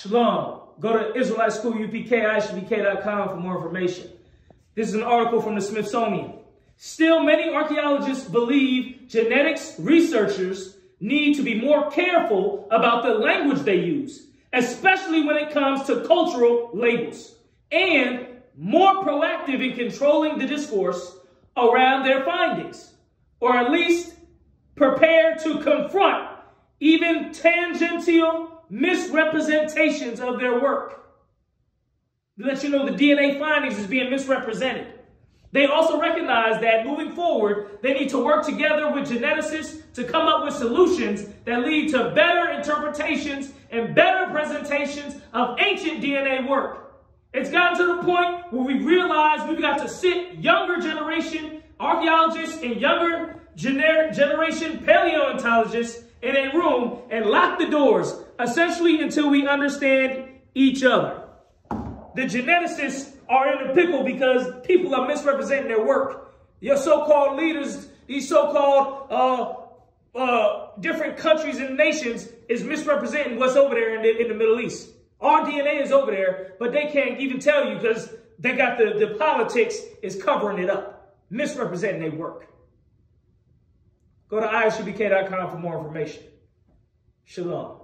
Shalom. Go to Israelite School UPK, ISUPK.com for more information. This is an article from the Smithsonian. Still, many archaeologists believe genetics researchers need to be more careful about the language they use, especially when it comes to cultural labels, and more proactive in controlling the discourse around their findings, or at least prepared to confront even tangential misrepresentations of their work. Let you know the DNA findings is being misrepresented. They also recognize that moving forward, they need to work together with geneticists to come up with solutions that lead to better interpretations and better presentations of ancient DNA work. It's gotten to the point where we realize we've got to sit younger generation archaeologists and younger gener generation paleontologists in a room and lock the doors, essentially until we understand each other. The geneticists are in a pickle because people are misrepresenting their work. Your so-called leaders, these so-called uh, uh, different countries and nations is misrepresenting what's over there in the, in the Middle East. Our DNA is over there, but they can't even tell you because they got the, the politics is covering it up, misrepresenting their work. Go to isupk.com for more information. Shalom.